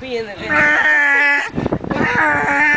be in the video.